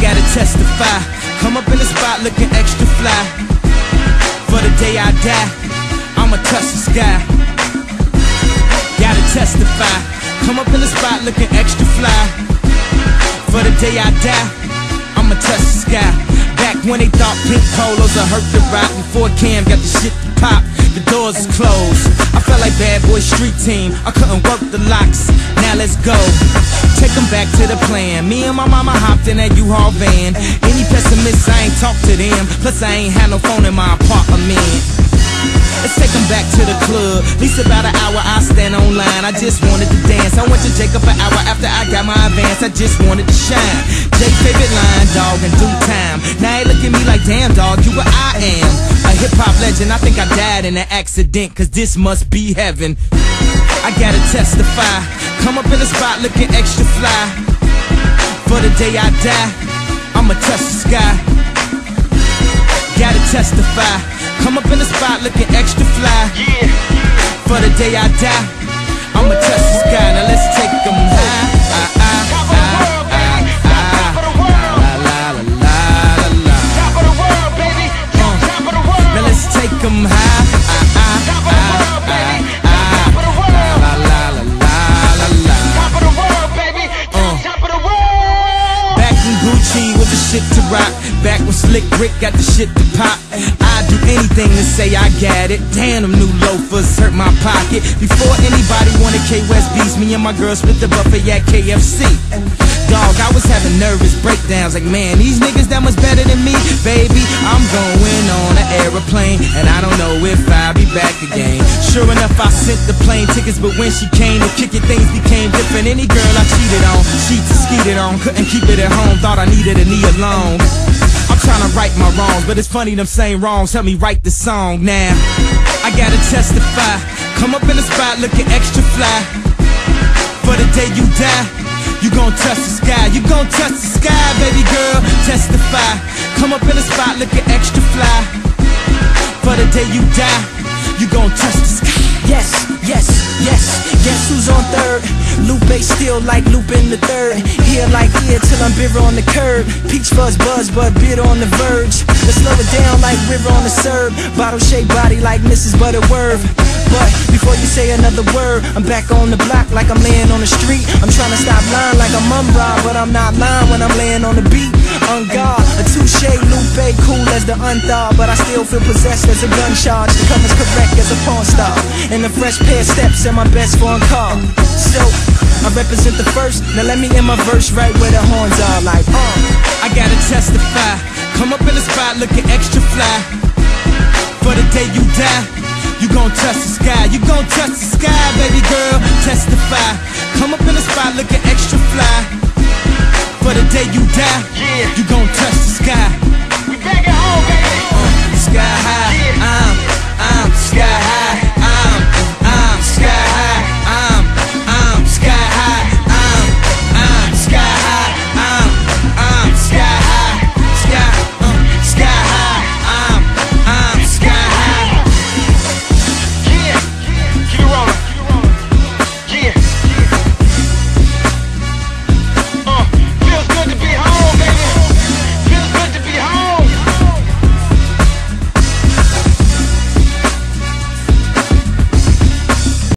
gotta testify. Come up in the spot looking extra fly. For the day I die, I'ma touch the sky. Gotta testify. Come up in the spot looking extra fly. For the day I die, I'ma touch the sky. Back when they thought pink polos would hurt the rock before Cam got the shit to pop. The doors closed. I felt like bad boy street team. I couldn't work the locks. Now let's go. Take 'em back to the plan. Me and my mama hopped in that U-Haul van. Any pessimists, I ain't talk to them. Plus, I ain't had no phone in my apartment. Let's take 'em back to the club. At least about an hour I stand online. I just wanted to dance. I went to Jacob an hour after I got my advance. I just wanted to shine. Jake favorite line, dog, in due time. Now he look at me like, damn, dog, you what I am. Hip hop legend. I think I died in an accident, cause this must be heaven. I gotta testify. Come up in the spot looking extra fly. For the day I die, I'ma touch the sky. Gotta testify. Come up in the spot looking extra fly. For the day I die, I'ma touch the sky. Now let's rock. Back when Slick Rick got the shit to pop. I'd do anything to say I got it. Damn, them new loafers hurt my pocket. Before anybody wanted K West beats, me and my girl split the buffet at KFC. Dog, I was having nervous breakdowns. Like, man, these niggas that much better than me. Baby, I'm going on aeroplane. And I don't know if I'll be back again. Sure enough, I sent the plane tickets. But when she came to kick it, things became different. Any girl I cheated on, sheets skeeted on. Couldn't keep it at home, thought I needed a knee alone. I'm trying to right my wrongs, but it's funny them same wrongs help me write the song now. I gotta testify. Come up in the spot looking extra fly. For the day you die, you gon' touch the sky. You gon' touch the sky, baby girl. Testify. Come up in the spot looking extra fly. For the day you die, you gon' touch the sky. Yes, yes, yes. Guess who's on third? Lupe still like Lupin the third. Here like here till I'm bitter on the curb. Peach fuzz buzz, but bitter on the verge. Let's slow it down like river on the serve. Bottle shaped body like Mrs. Butterworth. But before you say another word, I'm back on the block like I'm laying on the street. I'm trying to stop lying like I'm but I'm not lying when I'm laying on the beat. On guard, a touche, Lupe, as the unthought, but I still feel possessed as a gun charge. The cover's correct as a porn star. And the fresh pair of steps and my best phone call. So, I represent the first. Now let me end my verse right where the horns are. Like, uh. I gotta testify. Come up in the spot looking extra fly. For the day you die. You gon' touch the sky, you gon' touch the sky, baby girl, testify. Come up in the spot looking extra fly. For the day you die, yeah. you gon'